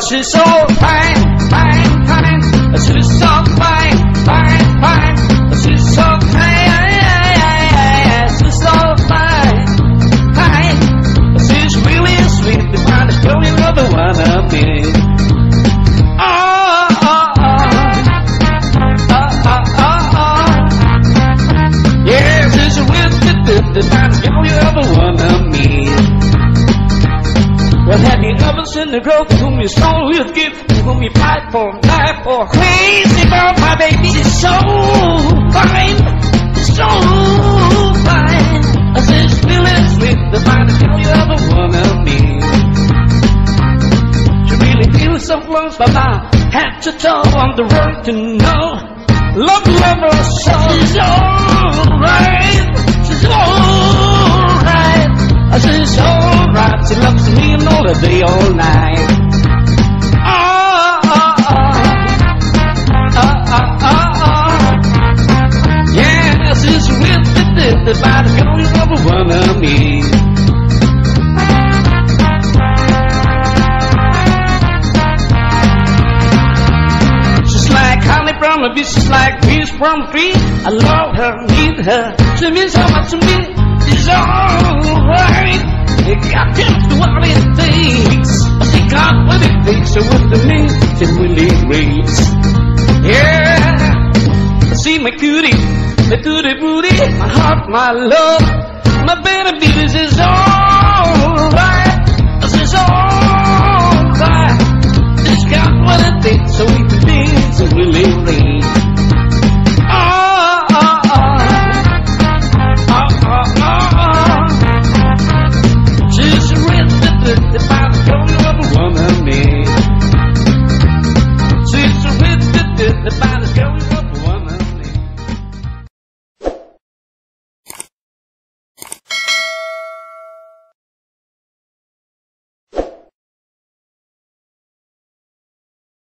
she's so fine, fine, fine. She's so fine, fine, fine. She's so fine, fine, fine. She's reet petite, the finest girl you ever wanna be. The girl to you stole your gift, to you fight for, die for? Crazy about my baby, she's so fine, so fine. I said, reet petite, the finest girl you ever wanna meet. She really feels so close by my head to toe on the road to know. Love, love her so. She's alright, me and all all night. Ah, ah, ah. Yeah, she's with the, the, the girl you ever wanna meet. She's like honey from a bee, she's like bees from a tree. I love her, need her, she means so much to me. She's alright, you got do what it takes. She got what it takes, so with the me, she really race. Yeah, see my cutie, my tutti booty, my heart, my love, my baby baby is alright.